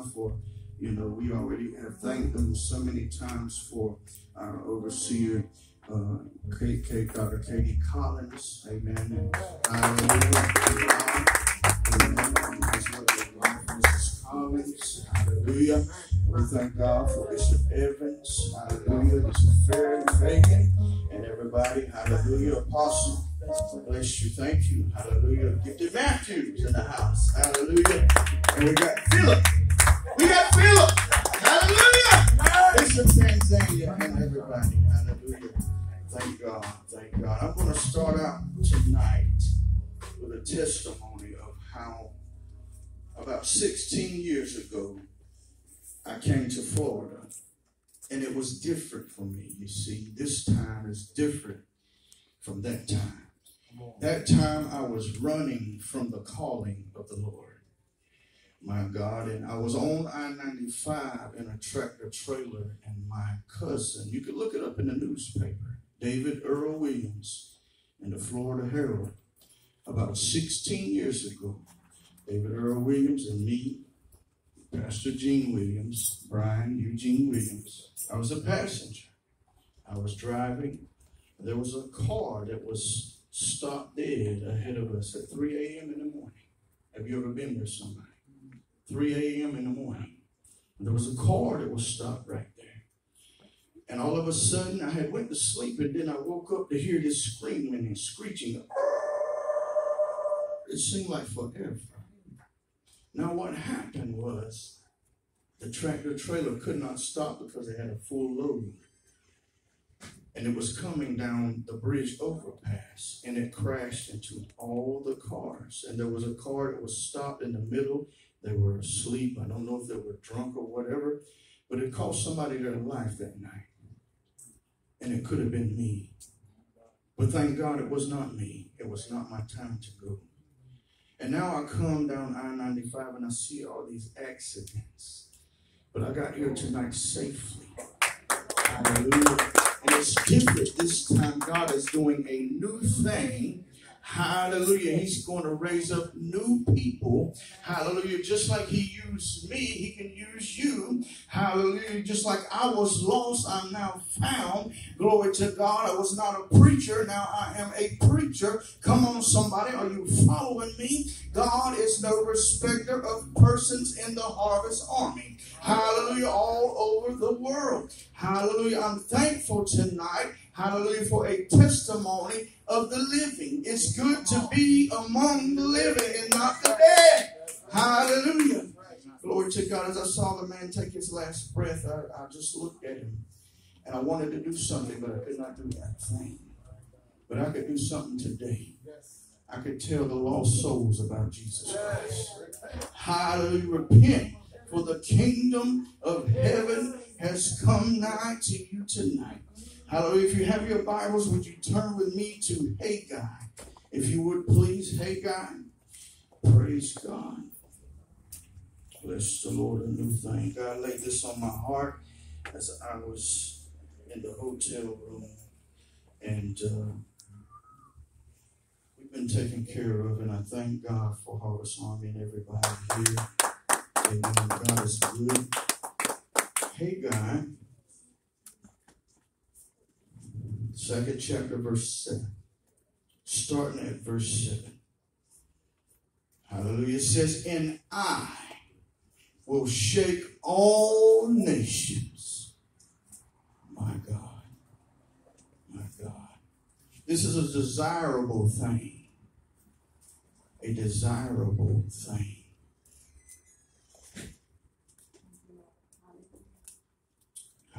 God for, you know, we already have thanked them so many times for our overseer, uh, KK, Dr. Katie Collins. Amen. Hallelujah. Amen. Collins. Hallelujah. We thank God for Bishop Evans. Hallelujah. Bishop Fair Fagan and everybody. Hallelujah. Apostle. Bless you. Thank you. Hallelujah. Gifted Matthews in the house. Hallelujah. And we got Philip. We got Philip. Hallelujah. Bishop Tanzania and everybody. Hallelujah. Thank God. Thank God. I'm going to start out tonight with a testimony of how about 16 years ago I came to Florida. And it was different for me. You see, this time is different from that time. That time I was running from the calling of the Lord. My God, and I was on I 95 in a tractor trailer, and my cousin, you could look it up in the newspaper, David Earl Williams in the Florida Herald, about 16 years ago. David Earl Williams and me, Pastor Gene Williams, Brian Eugene Williams. I was a passenger. I was driving. There was a car that was stopped dead ahead of us at 3 a.m. in the morning. Have you ever been there, somebody? 3 a.m. in the morning. There was a car that was stopped right there. And all of a sudden, I had went to sleep, and then I woke up to hear this screaming and screeching. It seemed like forever. Now, what happened was the tractor trailer could not stop because they had a full load. And it was coming down the bridge overpass and it crashed into all the cars. And there was a car that was stopped in the middle. They were asleep. I don't know if they were drunk or whatever, but it cost somebody their life that night. And it could have been me. But thank God it was not me. It was not my time to go. And now I come down I 95 and I see all these accidents. But I got here tonight safely. Hallelujah. And it's different this time. God is doing a new thing Hallelujah. He's going to raise up new people. Hallelujah. Just like he used me, he can use you. Hallelujah. Just like I was lost, I'm now found. Glory to God. I was not a preacher. Now I am a preacher. Come on, somebody. Are you following me? God is no respecter of persons in the harvest army. Hallelujah. All over the world. Hallelujah. I'm thankful tonight. Hallelujah. For a testimony of the living. It's good to be among the living and not the dead. Hallelujah. Glory to God. As I saw the man take his last breath, I, I just looked at him and I wanted to do something, but I could not do that thing. But I could do something today. I could tell the lost souls about Jesus Christ. Hallelujah. Repent, for the kingdom of heaven has come nigh to you tonight. Hallelujah. If you have your Bibles, would you turn with me to Haggai? If you would please, Haggai. Praise God. Bless the Lord, a new thing. God laid this on my heart as I was in the hotel room. And uh, we've been taken care of, and I thank God for Harvest Army and everybody here. Amen. God is good. Hey Haggai second chapter, verse 7. Starting at verse 7. Hallelujah. It says, And I will shake all nations. My God. My God. This is a desirable thing. A desirable thing.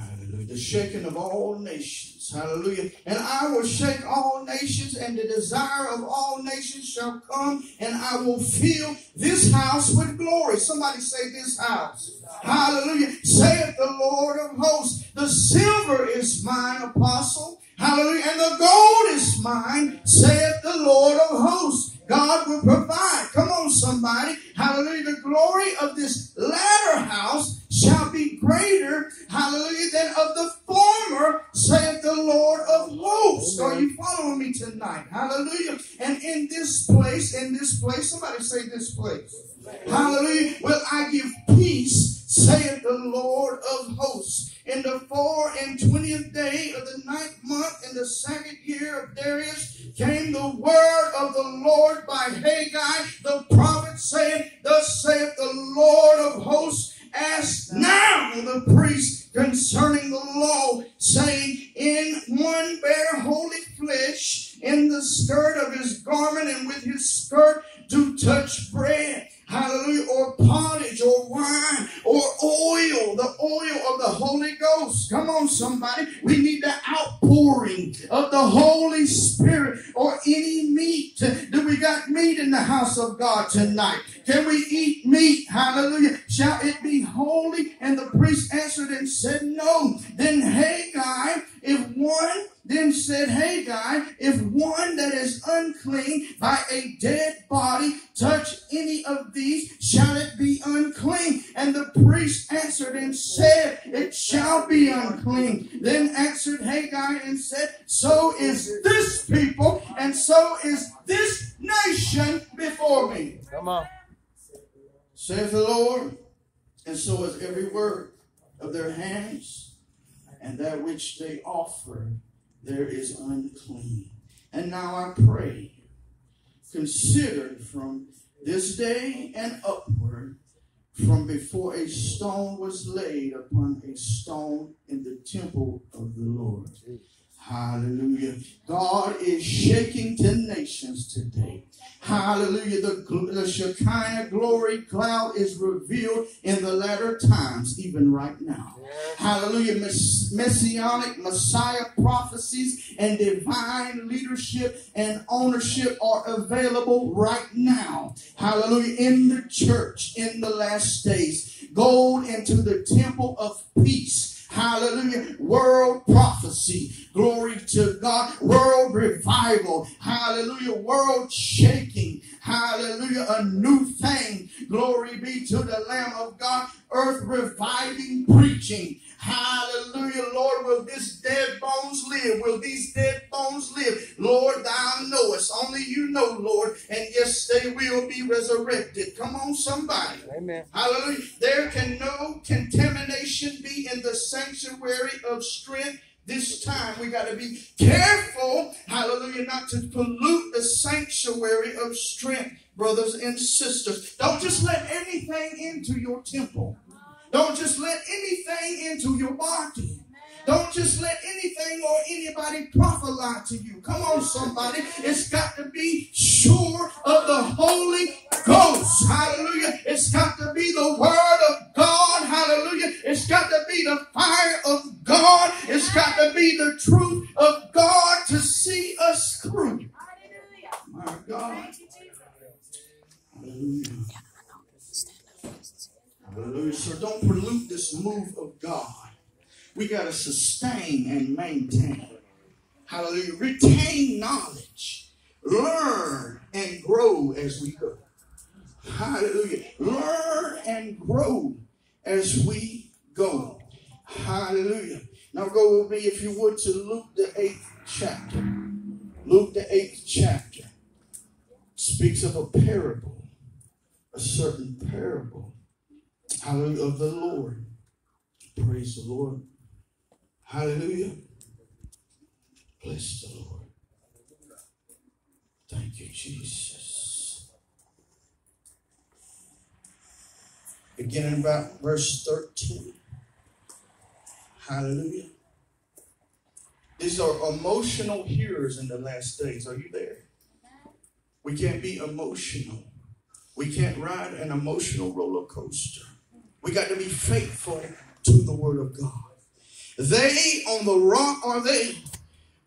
Hallelujah. The shaking of all nations. Hallelujah. And I will shake all nations, and the desire of all nations shall come, and I will fill this house with glory. Somebody say this house. Hallelujah. Saith the Lord of hosts. The silver is mine, apostle. Hallelujah. And the gold is mine, saith the Lord of hosts. God will provide. Come on, somebody. Hallelujah. The glory of this latter house shall be greater, hallelujah, than of the former, saith the Lord of hosts. Amen. Are you following me tonight? Hallelujah. And in this place, in this place, somebody say this place. Hallelujah. Will I give peace, saith the Lord of hosts. In the four and twentieth day of the ninth month, in the second year of Darius, came the word of the Lord by Haggai, the prophet, saying, Thus saith the Lord of hosts, shall it be unclean? And the priest answered and said, It shall be unclean. Then answered Haggai and said, So is this people, and so is this nation before me. Come on. Saith the Lord, and so is every word of their hands, and that which they offer there is unclean. And now I pray, consider from this day and upward, from before a stone was laid upon a stone in the temple of the Lord. Hallelujah. God is shaking to nations today. Hallelujah. The, the Shekinah glory cloud is revealed in the latter times, even right now. Hallelujah. Messianic Messiah prophecies and divine leadership and ownership are available right now. Hallelujah. In the church in the last days. Go into the temple of peace Hallelujah. World prophecy. Glory to God. World revival. Hallelujah. World shaking. Hallelujah. A new thing. Glory be to the Lamb of God. Earth reviving preaching. Hallelujah, Lord. Will this dead bones live? Will these dead bones live? Lord, thou knowest. Only you know, Lord. And yes, they will be resurrected. Come on, somebody. Amen. Hallelujah. There can no contamination be in the sanctuary of strength this time we got to be careful, hallelujah, not to pollute the sanctuary of strength, brothers and sisters. Don't just let anything into your temple. Don't just let anything into your body. Don't just let anything or anybody prophesy to you. Come on, somebody. It's got to be sure of the Holy Ghost. Hallelujah. It's got to be the Word of God. Hallelujah. It's got to be the fire of God. It's got to be the truth of God to see us through. Hallelujah. My God. Hallelujah. Don't pollute this move of God. We got to sustain and maintain. Hallelujah. Retain knowledge. Learn and grow as we go. Hallelujah. Learn and grow as we go. Hallelujah. Now go with me, if you would, to Luke the eighth chapter. Luke the eighth chapter speaks of a parable, a certain parable Hallelujah. Of the Lord. Praise the Lord. Hallelujah. Bless the Lord. Thank you, Jesus. Beginning about verse 13. Hallelujah. These are emotional hearers in the last days. Are you there? We can't be emotional. We can't ride an emotional roller coaster. We got to be faithful to the word of God. They on the rock are they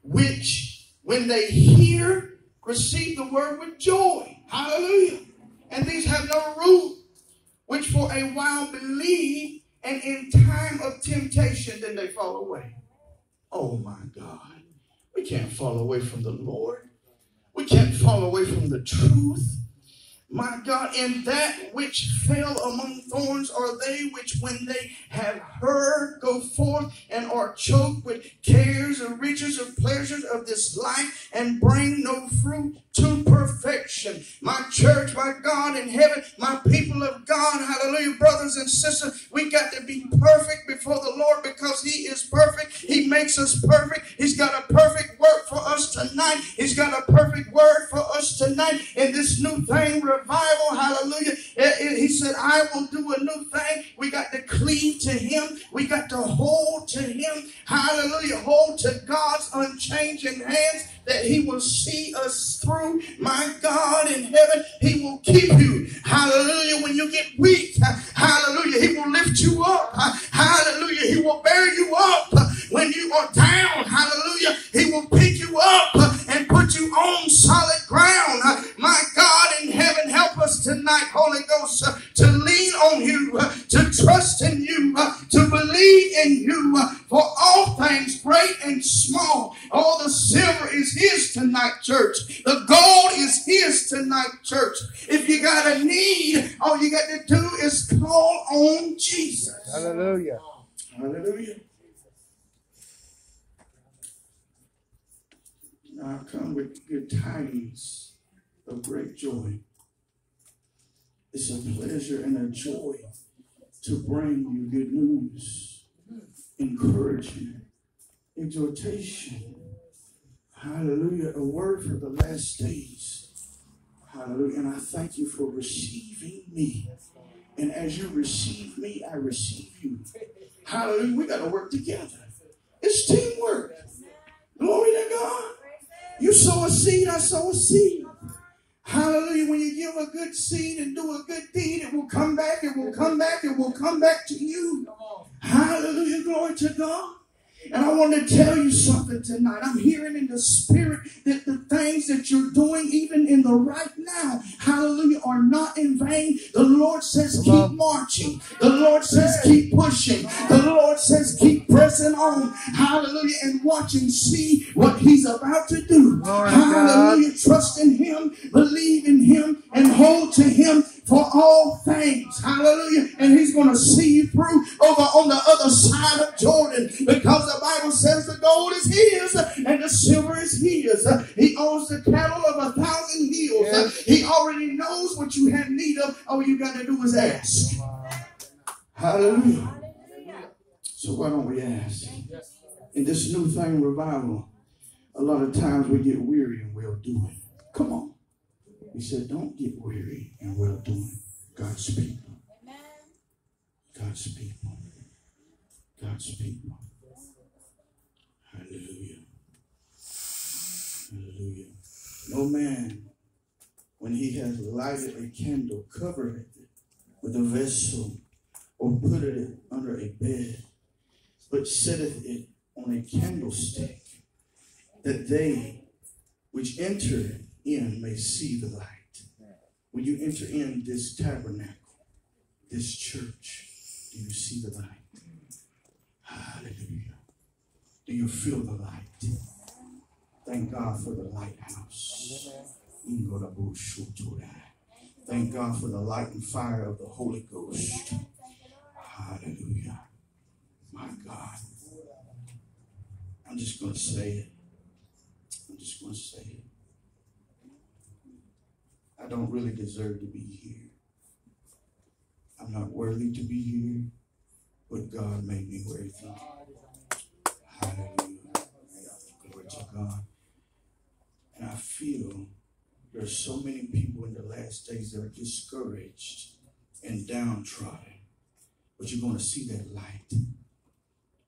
which, when they hear, receive the word with joy. Hallelujah. And these have no root, which for a while believe, and in time of temptation, then they fall away. Oh my God. We can't fall away from the Lord. We can't fall away from the truth. My God, and that which fell among thorns are they which, when they have heard, go forth and are choked with cares and riches and pleasures of this life and bring no fruit to perfection. My church, my God in heaven, my people of God, hallelujah, brothers and sisters, we got to be perfect before the Lord because He is perfect. He makes us perfect. He's got a perfect work for us tonight. He's got a perfect word for us tonight in this new thing revival. Hallelujah. Eh, eh, he said, I will do a new thing. We got to cleave to Him. We got to hold to Him. Hallelujah. Hold to God's unchanging hands that He will see us through. My God in heaven, He will keep you. Hallelujah. When you get weak, in you uh, for all things great and small. All the silver is his tonight, church. The gold is his tonight, church. If you got a need, all you got to do is call on Jesus. Hallelujah. Hallelujah. Now I come with good tidings of great joy. It's a pleasure and a joy to bring you good news, encouragement, exhortation. Hallelujah. A word for the last days. Hallelujah. And I thank you for receiving me. And as you receive me, I receive you. Hallelujah. We got to work together. It's teamwork. Glory to God. You sow a seed, I sow a seed. Hallelujah. When you give a good seed and do a good deed, it will come back, it will come back, it will come back to you. Hallelujah. Glory to God. And I want to tell you something tonight. I'm hearing in the spirit that the things that you're doing, even in the right now, hallelujah, are not in vain. The Lord says, keep marching. The Lord says, keep pushing. The Lord says, keep pressing on. Hallelujah. And watch and see what He's about to do. hallelujah. Trust in Him, believe in Him, and hold to Him for all things. Hallelujah. And he's going to see you through over on the other side of Jordan because the Bible says the gold is his and the silver is his. He owns the cattle of a thousand hills. He already knows what you have need of. All you got to do is ask. Hallelujah. So why don't we ask? In this new thing revival, a lot of times we get weary and well doing. Come on. He said, Don't get weary in well doing. God's people. God's people. God's people. Hallelujah. Hallelujah. No man, when he has lighted a candle, covereth it with a vessel or put it under a bed, but setteth it on a candlestick, that they which enter in may see the light. When you enter in this tabernacle, this church, do you see the light? Hallelujah. Do you feel the light? Thank God for the lighthouse. Thank God for the light and fire of the Holy Ghost. Hallelujah. My God. I'm just going to say it. I'm just going to say it. I don't really deserve to be here. I'm not worthy to be here, but God made me worthy. Hallelujah. Glory to God. And I feel there's so many people in the last days that are discouraged and downtrodden. But you're going to see that light.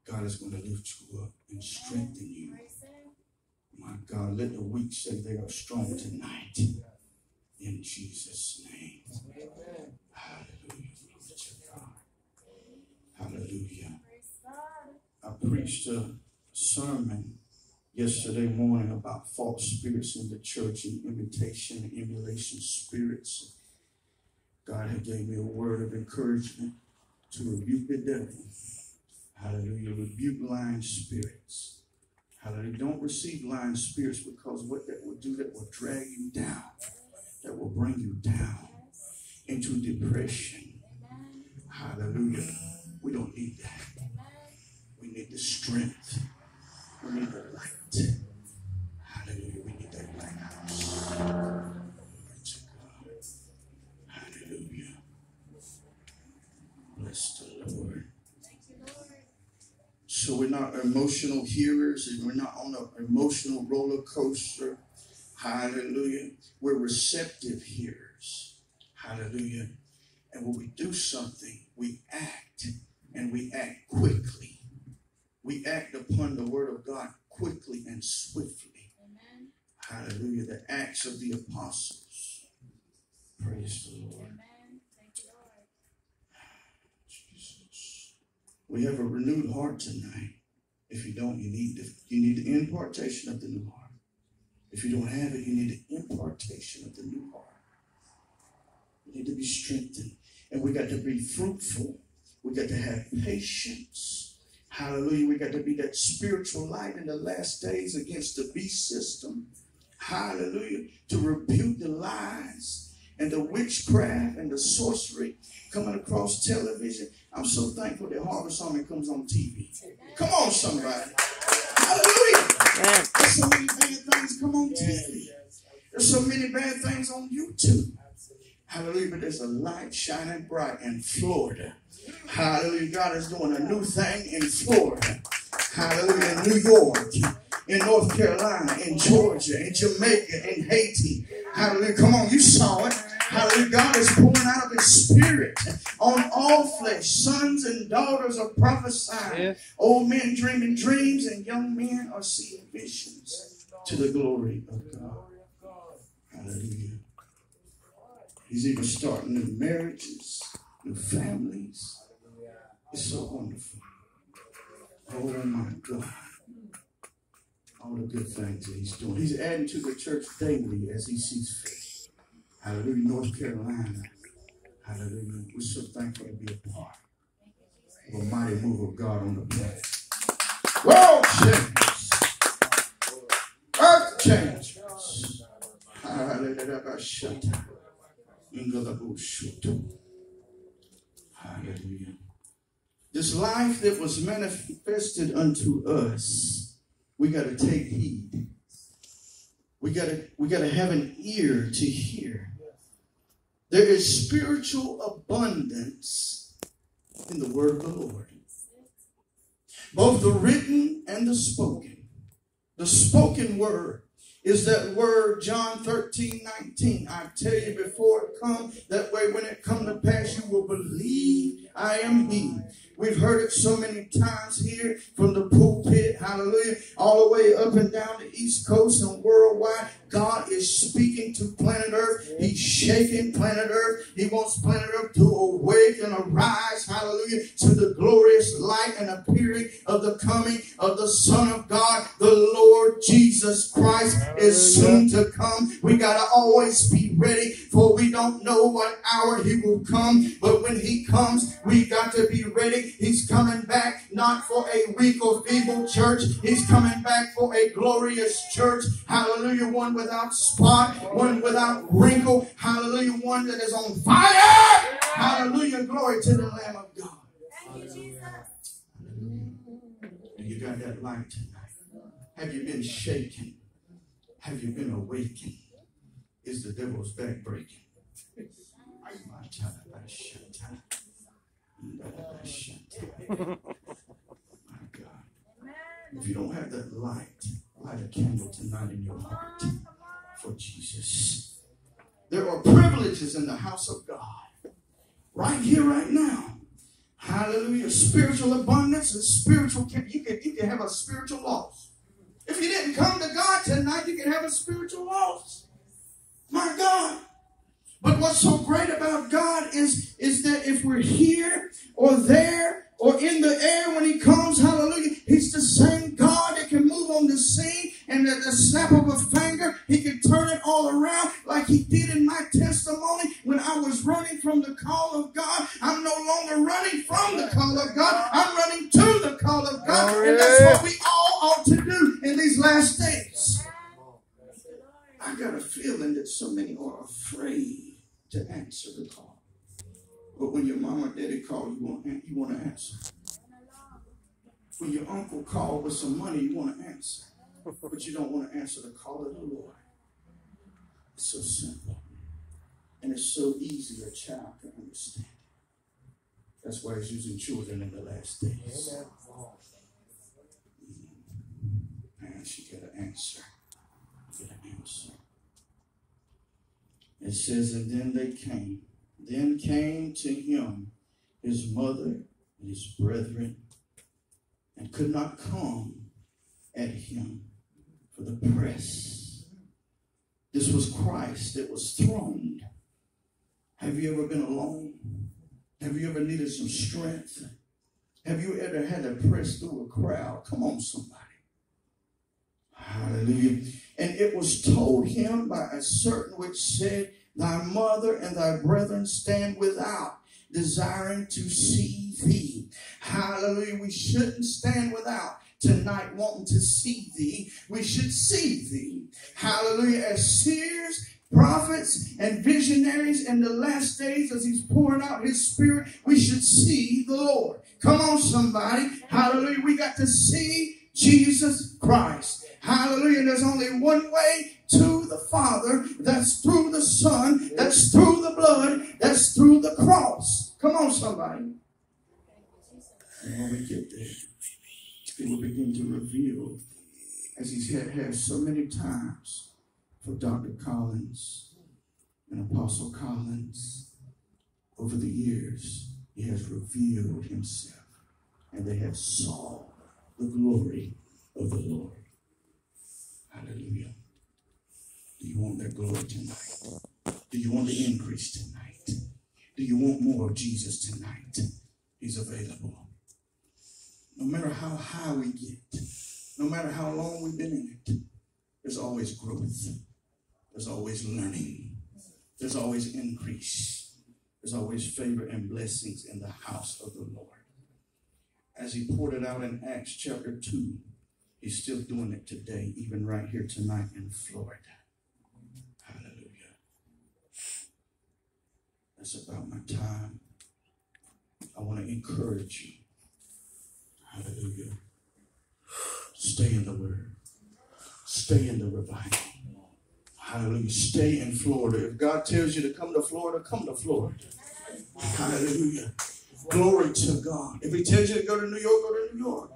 God is going to lift you up and strengthen you. My God, let the weak say they are strong tonight in Jesus' name. Hallelujah. Hallelujah. I preached a sermon yesterday morning about false spirits in the church and imitation and emulation spirits. God had gave me a word of encouragement to rebuke the devil. Hallelujah. Rebuke lying spirits. Hallelujah. Don't receive lying spirits because what that will do, that will drag you down that will bring you down. into depression. Hallelujah. We don't need that. We need the strength. We need the light. Hallelujah. We need that lighthouse. Hallelujah. Bless the Lord. So we're not emotional hearers and we're not on an emotional roller coaster. Hallelujah. We're receptive hearers. Hallelujah. And when we do something, we act and we act quickly. We act upon the word of God quickly and swiftly. Amen. Hallelujah. The acts of the apostles. Praise the Lord. Amen. Thank you, Lord. Jesus. We have a renewed heart tonight. If you don't, you need the, you need the impartation of the new heart. If you don't have it, you need the impartation of the new heart. You need to be strengthened. And we got to be fruitful. We got to have patience. Hallelujah. We got to be that spiritual light in the last days against the beast system. Hallelujah. To rebuke the lies and the witchcraft and the sorcery coming across television. I'm so thankful that Harvest Army comes on TV. Come on, somebody. Hallelujah. There's so many bad things come on TV. There's so many bad things on YouTube. Hallelujah. But there's a light shining bright in Florida. Hallelujah. God is doing a new thing in Florida. Hallelujah. In New York, in North Carolina, in Georgia, in Jamaica, in Haiti. Hallelujah. Come on, you saw it. Hallelujah. God is pouring out of his spirit on all flesh. Sons and daughters are prophesying. Yes. Old men dreaming dreams, and young men are seeing visions to the glory of God. Hallelujah. He's even starting new marriages, new families. It's so wonderful. Oh my God. All the good things that he's doing. He's adding to the church daily as he sees fit. Hallelujah. North Carolina. Hallelujah. We're so thankful to be a part of a mighty move of God on the planet. World changes. Earth changes. Hallelujah. This life that was manifested unto us, we got to take heed. We got to we got to have an ear to hear. There is spiritual abundance in the word of the Lord. Both the written and the spoken. The spoken word is that word John 13, 19. I tell you before it come, that way when it come to pass, you will believe I am he. We've heard it so many times here from the pulpit, hallelujah, all the way up and down the East Coast and worldwide. God is speaking to planet Earth. He's shaking planet Earth. He wants planet Earth to awake and arise, hallelujah, to the glorious light and appearing of the coming of the Son of God, the Lord Jesus Christ is soon to come. We got to always be ready, for we don't know what hour he will come. But when he comes, we got to be ready He's coming back not for a weak or feeble church. He's coming back for a glorious church. Hallelujah. One without spot, one without wrinkle. Hallelujah. One that is on fire. Hallelujah. Glory to the Lamb of God. Thank you, You got that light tonight. Have you been shaken? Have you been awakened? Is the devil's back breaking? My God. If you don't have that light, light a candle tonight in your heart for Jesus. There are privileges in the house of God. Right here, right now. Hallelujah. Spiritual abundance and spiritual you can you can have a spiritual loss. If you didn't come to God tonight, you can have a spiritual loss. My God. But what's so great about God is, is that if we're here or there or in the air when he comes, hallelujah, he's the same God and at the snap of a finger, he can turn it all around like he did in my testimony when I was running from the call of God. I'm no longer running from the call of God. I'm running to the call of God. And that's what we all ought to do in these last days. I got a feeling that so many are afraid to answer the call. But when your mama or daddy call, you want you want to answer. When your uncle call with some money, you want to answer. But you don't want to answer the call of the Lord. It's so simple. And it's so easy a child can understand. That's why he's using children in the last days. Parents, mm-hmm. she got an answer. Get an answer. It says, and then they came. Then came to him his mother and his brethren, and could not come at him for the press. This was Christ that was throned. Have you ever been alone? Have you ever needed some strength? Have you ever had to press through a crowd? Come on, somebody. Hallelujah. And it was told him by a certain which said, Thy mother and thy brethren stand without, desiring to see thee. Hallelujah. We shouldn't stand without tonight wanting to see thee. We should see thee. Hallelujah. As seers, prophets, and visionaries in the last days as he's pouring out his spirit, we should see the Lord. Come on, somebody. Hallelujah. We got to see Jesus Christ. Hallelujah. There's only one way to the Father. That's through the Son. That's through the blood. That's through the cross. Come on, somebody. And when we get there, it will begin to reveal, as had, had so many times for Dr. Collins and Apostle Collins over the years, he has revealed himself. And they have saw the glory of the Lord. Hallelujah. Do you want that glory tonight? Do you want the increase tonight? Do you want more of Jesus tonight? He's available. No matter how high we get, no matter how long we've been in it, there's always growth. There's always learning. There's always increase. There's always favor and blessings in the house of the Lord. As he poured it out in Acts chapter 2, he's still doing it today, even right here tonight in Florida. Hallelujah. That's about my time. I want to encourage you Hallelujah. Stay in the word. Stay in the revival. Hallelujah. Stay in Florida. If God tells you to come to Florida, come to Florida. Hallelujah. Glory to God. If He tells you to go to New York, go to New York.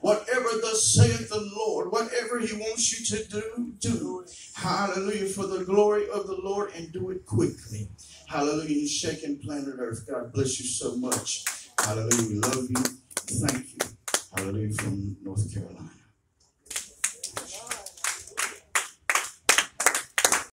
Whatever thus saith the Lord, whatever He wants you to do, do. Hallelujah. For the glory of the Lord and do it quickly. Hallelujah. He's shaking planet Earth. God bless you so much. Hallelujah. We love you. Thank you. I live in North Carolina.